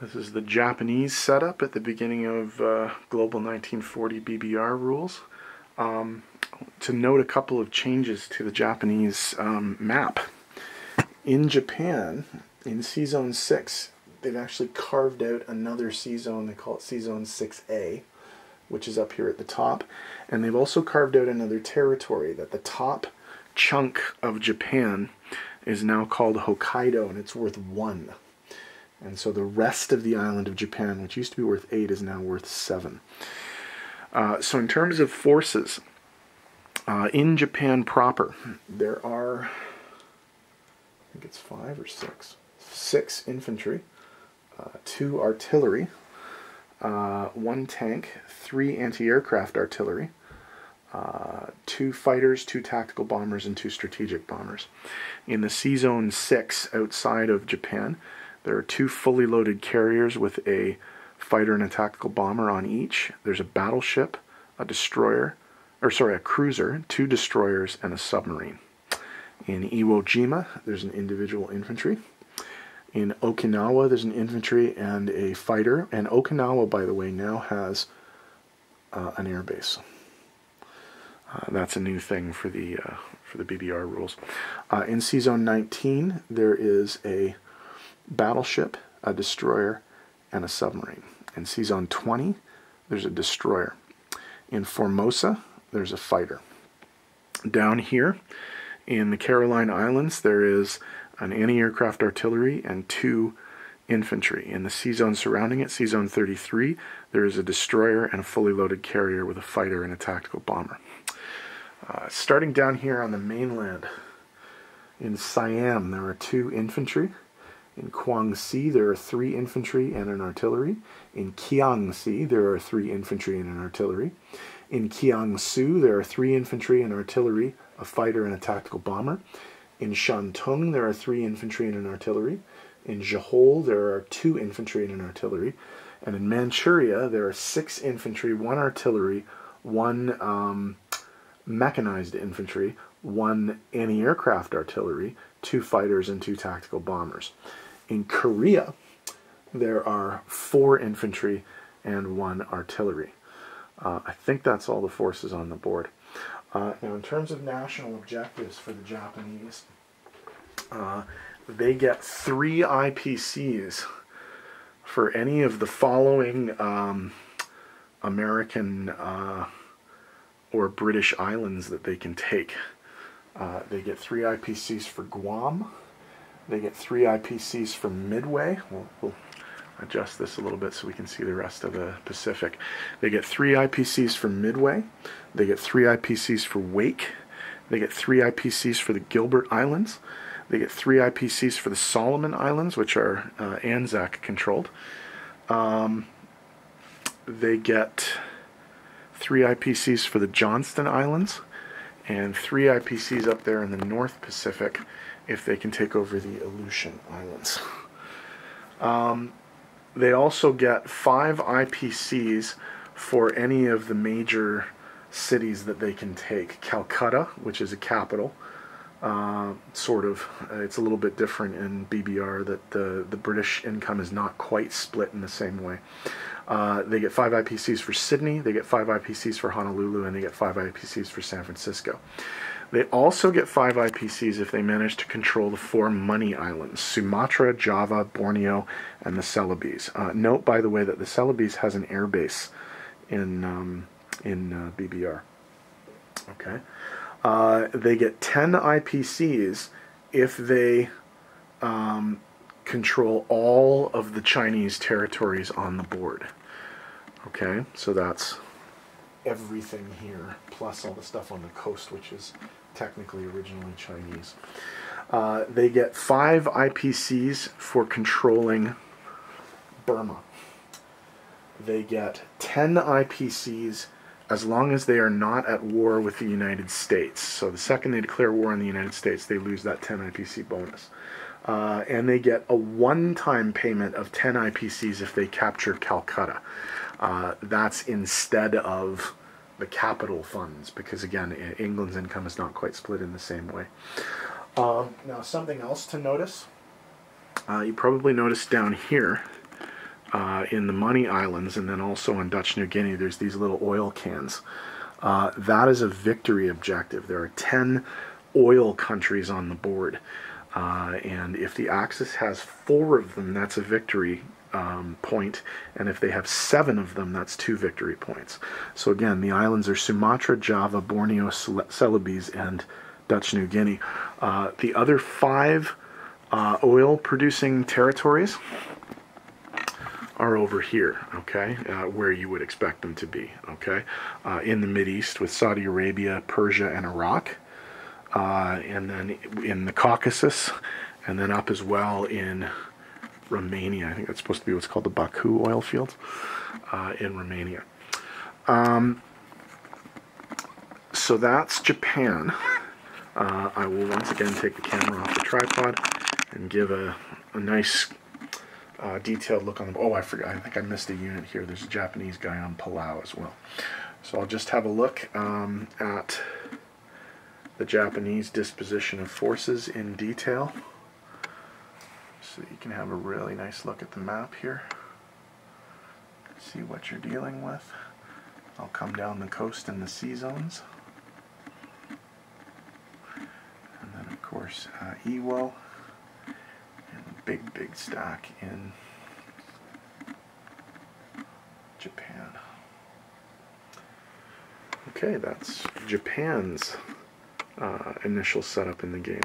This is the Japanese setup at the beginning of uh, Global 1940 BBR rules. Um, to note a couple of changes to the Japanese um, map. In Japan, in sea zone 6, they've actually carved out another sea zone, they call it sea zone 6A, which is up here at the top. And they've also carved out another territory that the top chunk of Japan is now called Hokkaido, and it's worth one. And so the rest of the island of Japan, which used to be worth 8, is now worth 7. Uh, so in terms of forces, uh, in Japan proper, there are, I think it's 5 or 6, 6 infantry, uh, 2 artillery, uh, 1 tank, 3 anti-aircraft artillery, uh, two fighters, two tactical bombers, and two strategic bombers. In the sea zone 6 outside of Japan, there are two fully loaded carriers with a fighter and a tactical bomber on each. There's a battleship, a destroyer, or sorry, a cruiser, two destroyers, and a submarine. In Iwo Jima, there's an individual infantry. In Okinawa, there's an infantry and a fighter. And Okinawa, by the way, now has uh, an air base. Uh, that's a new thing for the uh, for the BBR rules. Uh, in sea zone 19, there is a battleship, a destroyer, and a submarine. In Zone 20, there's a destroyer. In Formosa, there's a fighter. Down here in the Caroline Islands, there is an anti-aircraft artillery and two infantry. In the sea zone surrounding it, sea zone 33, there is a destroyer and a fully loaded carrier with a fighter and a tactical bomber. Uh, starting down here on the mainland, in Siam, there are two infantry in Kwangsi, there are three infantry and an artillery. In Kiangsi, there are three infantry and an artillery. In Kiangsu, there are three infantry and artillery, a fighter and a tactical bomber. In Shantung, there are three infantry and an artillery. In Jehol, there are two infantry and an artillery. And in Manchuria, there are six infantry, one artillery, one um, mechanized infantry, one anti aircraft artillery, two fighters, and two tactical bombers. In Korea, there are four infantry and one artillery. Uh, I think that's all the forces on the board. Uh, now, in terms of national objectives for the Japanese, uh, they get three IPCs for any of the following um, American uh, or British islands that they can take. Uh, they get three IPCs for Guam. They get three IPCs for Midway. We'll, we'll, adjust this a little bit so we can see the rest of the Pacific. They get three IPCs for Midway. They get three IPCs for Wake. They get three IPCs for the Gilbert Islands. They get three IPCs for the Solomon Islands, which are uh, ANZAC controlled. Um, they get three IPCs for the Johnston Islands, and three IPCs up there in the North Pacific if they can take over the Aleutian Islands. Um, they also get five IPCs for any of the major cities that they can take. Calcutta, which is a capital, uh, sort of. Uh, it's a little bit different in BBR that the, the British income is not quite split in the same way. Uh, they get five IPCs for Sydney, they get five IPCs for Honolulu, and they get five IPCs for San Francisco. They also get five IPCs if they manage to control the four money islands Sumatra, Java, Borneo, and the Celebes. Uh, note, by the way, that the Celebes has an air base in, um, in uh, BBR. Okay. Uh, they get 10 IPCs if they um, control all of the Chinese territories on the board. Okay, so that's everything here, plus all the stuff on the coast, which is technically originally Chinese. Uh, they get five IPCs for controlling Burma. They get 10 IPCs as long as they are not at war with the United States. So the second they declare war on the United States, they lose that 10 IPC bonus. Uh, and they get a one-time payment of 10 IPCs if they capture Calcutta. Uh, that's instead of the capital funds, because again, England's income is not quite split in the same way. Um, now, something else to notice. Uh, you probably noticed down here uh, in the Money Islands, and then also in Dutch New Guinea, there's these little oil cans. Uh, that is a victory objective. There are 10 oil countries on the board. And if the Axis has four of them, that's a victory um, point, and if they have seven of them, that's two victory points. So again, the islands are Sumatra, Java, Borneo, Celebes, and Dutch New Guinea. Uh, the other five uh, oil-producing territories are over here, okay, uh, where you would expect them to be, okay, uh, in the Mideast with Saudi Arabia, Persia, and Iraq, uh, and then in the Caucasus, and then up as well in Romania. I think that's supposed to be what's called the Baku oil fields uh, in Romania. Um, so that's Japan. Uh, I will once again take the camera off the tripod and give a, a nice uh, detailed look on them. Oh, I forgot. I think I missed a unit here. There's a Japanese guy on Palau as well. So I'll just have a look um, at the Japanese disposition of forces in detail so you can have a really nice look at the map here. See what you're dealing with. I'll come down the coast in the sea zones. And then of course uh, Iwo and big big stack in Japan. Okay, that's Japan's uh, initial setup in the game.